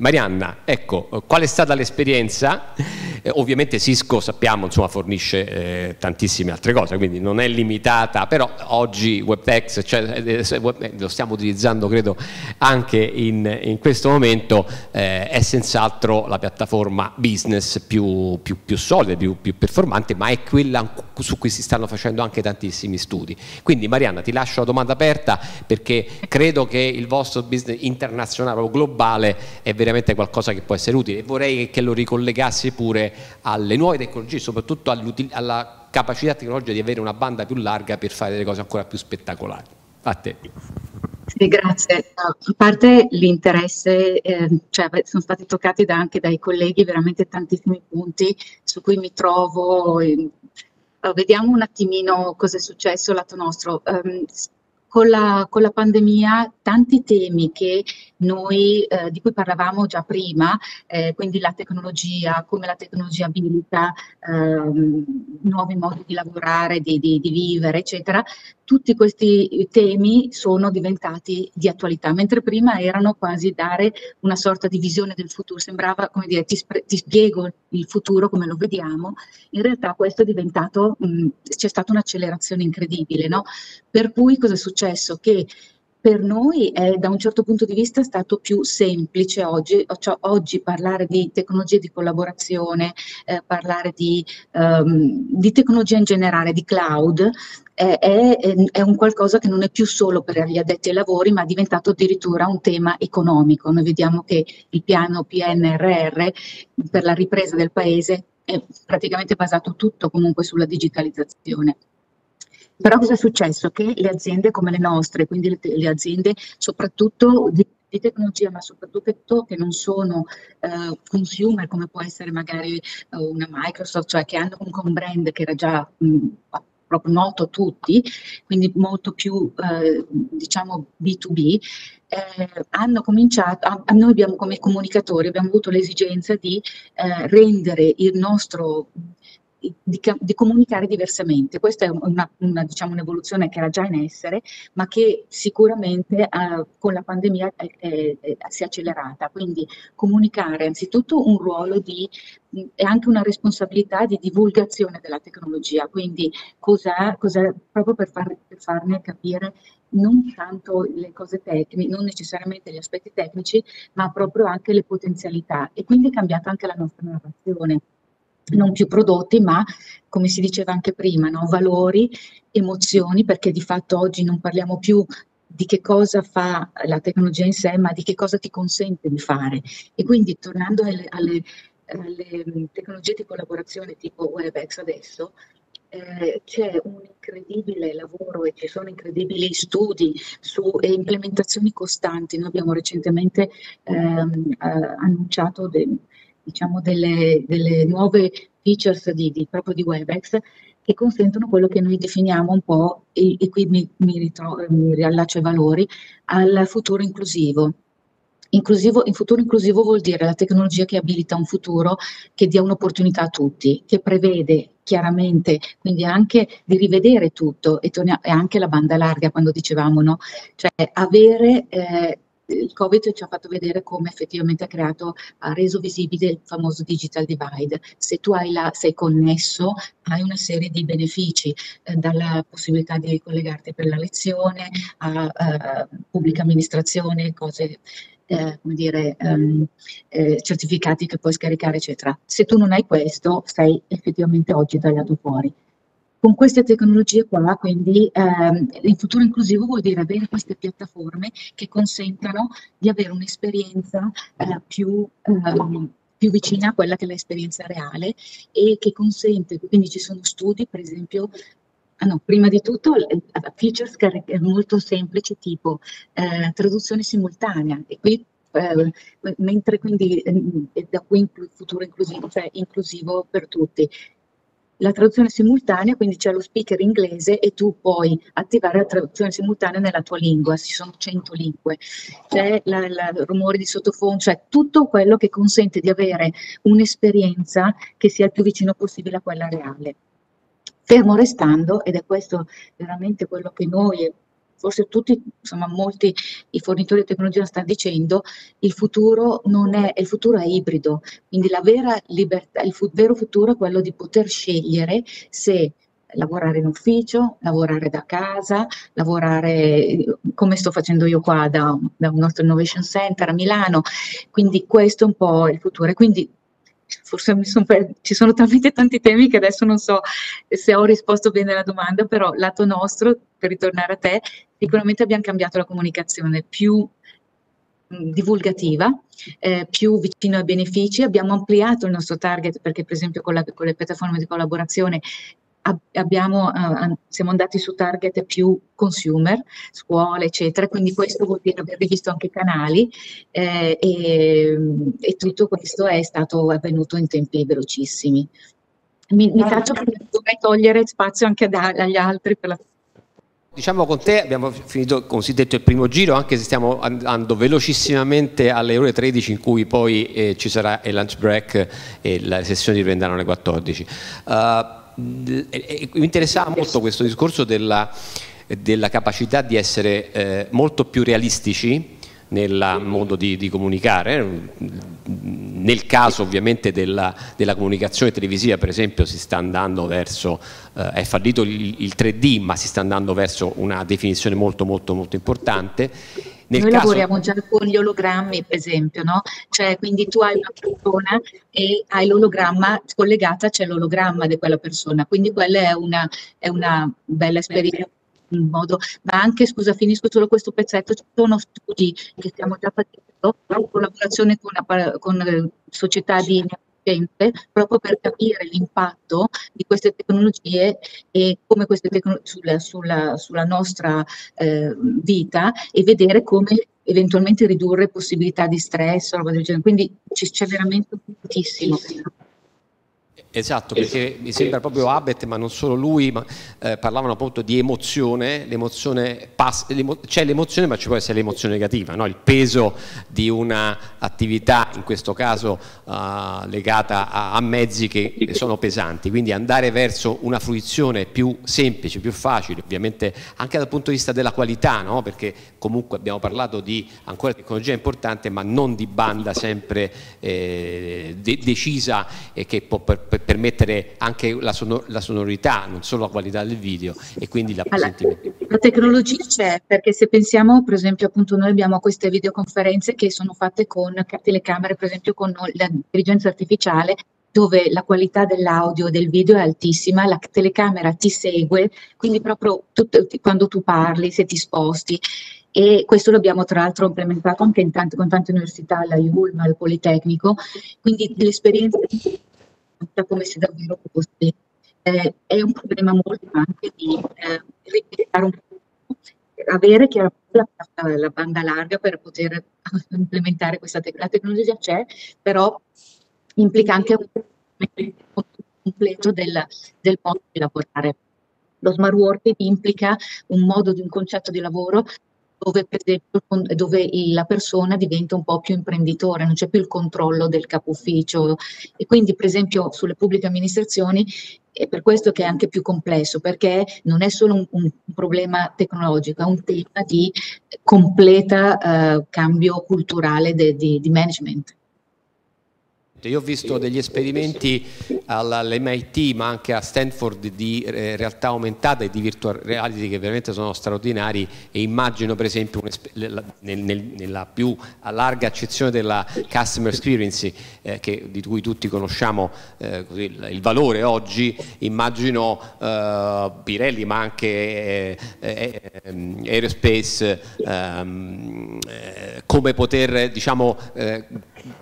Marianna, ecco, qual è stata l'esperienza? Eh, ovviamente Cisco sappiamo insomma, fornisce eh, tantissime altre cose, quindi non è limitata, però oggi WebEx cioè, eh, eh, lo stiamo utilizzando credo anche in, in questo momento, eh, è senz'altro la piattaforma business più, più, più solida, più, più performante, ma è quella su cui si stanno facendo anche tantissimi studi. Quindi Marianna ti lascio la domanda aperta perché credo che il vostro business internazionale o globale è veramente qualcosa che può essere utile vorrei che lo ricollegassi pure alle nuove tecnologie, soprattutto alla capacità tecnologica di avere una banda più larga per fare delle cose ancora più spettacolari. A te. Sì, grazie. A parte l'interesse, eh, cioè, sono stati toccati da, anche dai colleghi veramente tantissimi punti su cui mi trovo. Eh, vediamo un attimino cosa è successo lato nostro. Um, con la, con la, pandemia tanti temi che noi, eh, di cui parlavamo già prima, eh, quindi la tecnologia, come la tecnologia abilita eh, nuovi modi di lavorare, di, di, di, vivere, eccetera, tutti questi temi sono diventati di attualità, mentre prima erano quasi dare una sorta di visione del futuro, sembrava come dire ti, ti spiego il futuro come lo vediamo, in realtà questo è diventato, mh, c'è stata un'accelerazione incredibile, no? Per cui cosa è successo? Che per noi è da un certo punto di vista stato più semplice oggi, cioè oggi parlare di tecnologie di collaborazione, eh, parlare di, um, di, tecnologia in generale, di cloud, è, è, è, un qualcosa che non è più solo per gli addetti ai lavori, ma è diventato addirittura un tema economico. Noi vediamo che il piano PNRR per la ripresa del paese è praticamente basato tutto comunque sulla digitalizzazione. Però cosa è successo? Che le aziende come le nostre, quindi le, le aziende soprattutto di, di, tecnologia, ma soprattutto che non sono uh, consumer, come può essere magari uh, una Microsoft, cioè che hanno comunque un brand che era già mh, proprio noto a tutti, quindi molto più eh, diciamo B2B, eh, hanno cominciato, a, a noi abbiamo come comunicatori, abbiamo avuto l'esigenza di eh, rendere il nostro di, di, comunicare diversamente. Questa è una, una, diciamo, un'evoluzione che era già in essere, ma che sicuramente uh, con la pandemia è, è, si è accelerata. Quindi comunicare anzitutto un ruolo di e anche una responsabilità di divulgazione della tecnologia, quindi cos'è, cos'è proprio per, far, per farne capire non tanto le cose tecniche, non necessariamente gli aspetti tecnici, ma proprio anche le potenzialità. E quindi è cambiata anche la nostra narrazione non più prodotti, ma come si diceva anche prima, no? valori, emozioni, perché di fatto oggi non parliamo più di che cosa fa la tecnologia in sé, ma di che cosa ti consente di fare. E quindi tornando alle, alle, alle tecnologie di collaborazione tipo WebEx adesso, eh, c'è un incredibile lavoro e ci sono incredibili studi su e implementazioni costanti. Noi abbiamo recentemente ehm, eh, annunciato de, diciamo, delle, delle nuove features di, di, proprio di WebEx che consentono quello che noi definiamo un po', e, e qui mi, mi, ritro- mi riallaccio ai valori, al futuro inclusivo. Inclusivo, in futuro inclusivo vuol dire la tecnologia che abilita un futuro che dia un'opportunità a tutti, che prevede chiaramente quindi anche di rivedere tutto e, tornia- e anche la banda larga quando dicevamo, no? cioè avere eh, il Covid ci ha fatto vedere come effettivamente ha creato, ha reso visibile il famoso digital divide. Se tu la, sei connesso, hai una serie di benefici, eh, dalla possibilità di collegarti per la lezione, a, a pubblica amministrazione, cose eh, come dire, um, eh, certificati che puoi scaricare, eccetera. Se tu non hai questo, sei effettivamente oggi tagliato fuori. Con queste tecnologie qua, quindi ehm, il futuro inclusivo vuol dire avere queste piattaforme che consentano di avere un'esperienza eh, più, ehm, più vicina a quella che è l'esperienza reale e che consente, quindi ci sono studi, per esempio, Ah no, prima di tutto features molto semplici tipo eh, traduzione simultanea e qui eh, mentre quindi eh, da qui il futuro inclusivo, cioè inclusivo per tutti la traduzione simultanea, quindi c'è lo speaker inglese e tu puoi attivare la traduzione simultanea nella tua lingua, ci sono 100 lingue, c'è il rumore di sottofondo, cioè tutto quello che consente di avere un'esperienza che sia il più vicino possibile a quella reale. Fermo restando, ed è questo veramente quello che noi forse tutti, insomma molti i fornitori di tecnologia stanno dicendo, il futuro è, il futuro è ibrido, quindi la vera libertà, il fu, vero futuro è quello di poter scegliere se lavorare in ufficio, lavorare da casa, lavorare come sto facendo io qua da, da un nostro innovation center a Milano, quindi questo è un po' il futuro. Quindi forse son per... ci sono talmente tanti temi che adesso non so se ho risposto bene alla domanda, però lato nostro, per ritornare a te, sicuramente abbiamo cambiato la comunicazione più divulgativa, eh, più vicino ai benefici, abbiamo ampliato il nostro target perché per esempio con, la, con le piattaforme di collaborazione abbiamo, uh, siamo andati su target più consumer, scuole, eccetera, quindi questo vuol dire aver rivisto anche i canali eh, e, e, tutto questo è stato avvenuto in tempi velocissimi. Mi, mi faccio dovrei togliere spazio anche ad, agli altri per la Diciamo con te abbiamo finito cosiddetto il primo giro, anche se stiamo andando velocissimamente alle ore 13 in cui poi eh, ci sarà il lunch break e le sessioni riprenderanno alle 14. Uh, mi interessava molto questo discorso della, della capacità di essere eh, molto più realistici nel modo di, di, comunicare. Nel caso ovviamente della, della, comunicazione televisiva, per esempio, si sta andando verso, eh, è fallito il, il, 3D, ma si sta andando verso una definizione molto molto molto importante nel Noi caso... lavoriamo già con gli ologrammi, per esempio, no? Cioè, quindi tu hai una persona e hai l'ologramma collegata, c'è l'ologramma di quella persona, quindi quella è una, è una bella esperienza in modo, ma anche, scusa, finisco solo questo pezzetto, ci sono studi che stiamo già facendo in collaborazione con, con eh, società di proprio per capire l'impatto di queste tecnologie e come queste tecnologie sulla, sulla, sulla nostra eh, vita e vedere come eventualmente ridurre possibilità di stress o roba del genere. Quindi c'è veramente moltissimo. Esatto, perché mi sembra proprio Abet, ma non solo lui, ma, eh, parlavano appunto di emozione, l'emozione l'emo, c'è l'emozione ma ci può essere l'emozione negativa, no? il peso di un'attività, in questo caso uh, legata a, a, mezzi che sono pesanti, quindi andare verso una fruizione più semplice, più facile, ovviamente anche dal punto di vista della qualità, no? perché comunque abbiamo parlato di ancora tecnologia importante ma non di banda sempre eh, de decisa e che può per, per permettere anche la, sonor la, sonorità, non solo la qualità del video e quindi l'appresentimento. Allora, la tecnologia c'è perché se pensiamo, per esempio, appunto noi abbiamo queste videoconferenze che sono fatte con telecamere, per esempio con l'intelligenza artificiale dove la qualità dell'audio e del video è altissima, la telecamera ti segue, quindi proprio tutto, quando tu parli, se ti sposti. E questo l'abbiamo tra l'altro implementato anche in tante, con tante università, la IULM, al Politecnico, quindi l'esperienza come se davvero fosse. Eh, è un problema molto anche di eh, rispettare un po', avere chiaramente la, la, banda larga per poter implementare questa tecnologia. La tecnologia c'è, però implica anche un completo del, del modo di lavorare. Lo smart working implica un modo di un concetto di lavoro dove, per esempio, dove la persona diventa un po' più imprenditore, non c'è più il controllo del capo ufficio e quindi per esempio sulle pubbliche amministrazioni è per questo che è anche più complesso, perché non è solo un, un problema tecnologico, è un tema di completa eh, cambio culturale de, di, di management. Io ho visto degli esperimenti all'MIT ma anche a Stanford di eh, realtà aumentata e di virtual reality che veramente sono straordinari. E immagino per esempio nel, nel, nella più larga accezione della customer experience eh, che, di cui tutti conosciamo eh, così, il, valore oggi, immagino eh, Pirelli ma anche Aerospace ehm, come poter diciamo,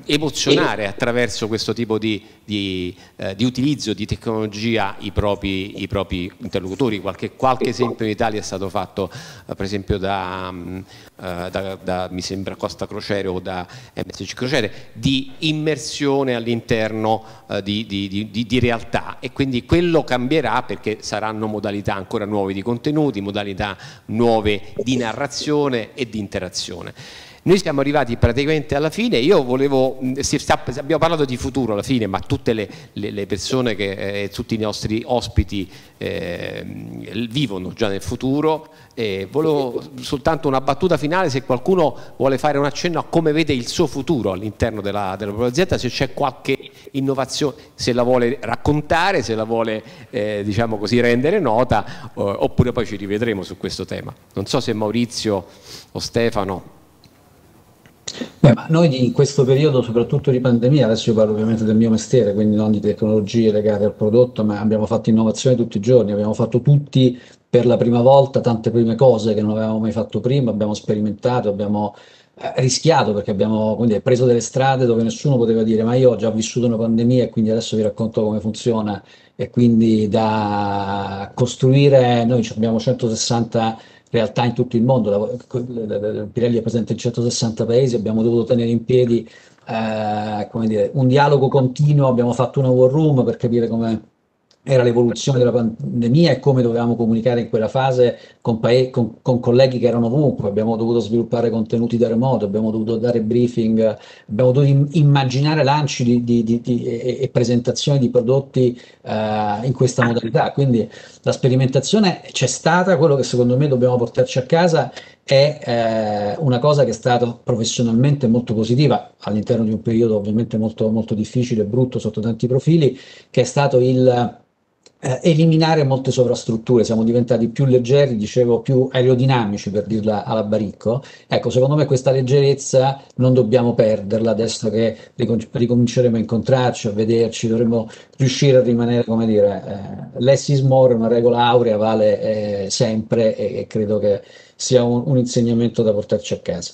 emozionare attraverso questo tipo di, di, eh, di utilizzo di tecnologia i propri, i propri interlocutori. Qualche, qualche, esempio in Italia è stato fatto eh, per esempio da, um, da, da, mi sembra Costa Crociere o da MSC Crociere di immersione all'interno uh, di, di, realtà e quindi quello cambierà perché saranno modalità ancora nuove di contenuti, modalità nuove di narrazione e di interazione. Noi siamo arrivati praticamente alla fine, io volevo, sta, abbiamo parlato di futuro alla fine, ma tutte le, le, le persone, che, eh, tutti i nostri ospiti eh, vivono già nel futuro, eh, volevo soltanto una battuta finale, se qualcuno vuole fare un accenno a come vede il suo futuro all'interno della, della propria azienda, se c'è qualche innovazione, se la vuole raccontare, se la vuole eh, diciamo così, rendere nota, oppure poi ci rivedremo su questo tema. Non so se Maurizio o Stefano Beh, ma noi in questo periodo, soprattutto di pandemia, adesso io parlo ovviamente del mio mestiere, quindi non di tecnologie legate al prodotto, ma abbiamo fatto innovazione tutti i giorni, abbiamo fatto tutti per la prima volta tante prime cose che non avevamo mai fatto prima, abbiamo sperimentato, abbiamo eh, rischiato perché abbiamo quindi, preso delle strade dove nessuno poteva dire ma io ho già vissuto una pandemia e quindi adesso vi racconto come funziona e quindi da costruire, noi abbiamo 160 realtà in tutto il mondo, Pirelli è presente in 160 paesi, abbiamo dovuto tenere in piedi eh, dire, un dialogo continuo, abbiamo fatto una war room per capire come era l'evoluzione della pandemia e come dovevamo comunicare in quella fase con, con, con, colleghi che erano ovunque, abbiamo dovuto sviluppare contenuti da remoto, abbiamo dovuto dare briefing, abbiamo dovuto immaginare lanci di, di, di, e, e, presentazioni di prodotti uh, in questa modalità, quindi la sperimentazione c'è stata, quello che secondo me dobbiamo portarci a casa è eh, una cosa che è stata professionalmente molto positiva all'interno di un periodo ovviamente molto, molto difficile e brutto sotto tanti profili, che è stato il eh, eliminare molte sovrastrutture, siamo diventati più leggeri, dicevo più aerodinamici per dirla alla Baricco. Ecco, secondo me questa leggerezza non dobbiamo perderla adesso che ricominceremo a incontrarci, a vederci, dovremmo riuscire a rimanere, come dire, eh, less is more, una regola aurea vale eh, sempre e, e, credo che sia un, un insegnamento da portarci a casa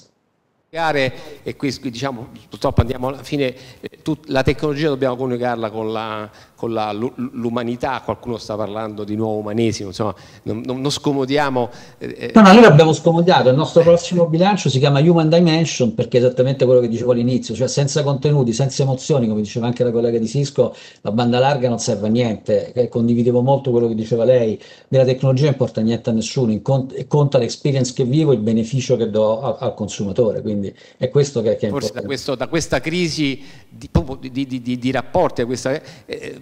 e qui diciamo purtroppo andiamo alla fine eh, la tecnologia dobbiamo coniugarla con la, con la, l'umanità, qualcuno sta parlando di nuovo umanesimo, insomma non, non, non scomodiamo. Eh, eh, no, no, noi l'abbiamo scomodato, il nostro prossimo bilancio si chiama Human Dimension perché è esattamente quello che dicevo all'inizio, cioè senza contenuti, senza emozioni, come diceva anche la collega di Cisco, la banda larga non serve a niente, eh, condividevo molto quello che diceva lei, della tecnologia non porta niente a nessuno, conta l'experience che vivo, il beneficio che do a, al consumatore, quindi è questo che, che è Forse importante. Da, questo, da questa crisi di, di, di, di rapporti, questa, eh,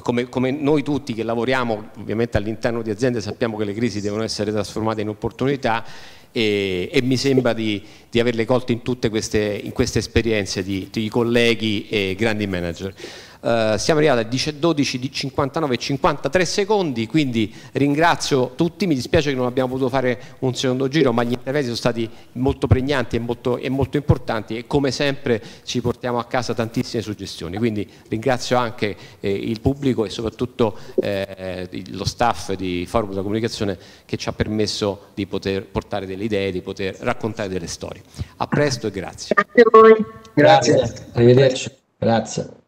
come, come, noi tutti che lavoriamo ovviamente all'interno di aziende sappiamo che le crisi devono essere trasformate in opportunità e, e mi sembra di, di, averle colte in tutte queste, in queste esperienze di, di colleghi e grandi manager. Uh, siamo arrivati a 12 59 53 secondi quindi ringrazio tutti. Mi dispiace che non abbiamo potuto fare un secondo giro ma gli interventi sono stati molto pregnanti e molto, e molto importanti e come sempre ci portiamo a casa tantissime suggestioni. Quindi ringrazio anche eh, il pubblico e soprattutto eh, lo staff di Forum della Comunicazione che ci ha permesso di poter portare delle idee di poter raccontare delle storie. A presto e grazie. Grazie a voi. Grazie. Arrivederci. Grazie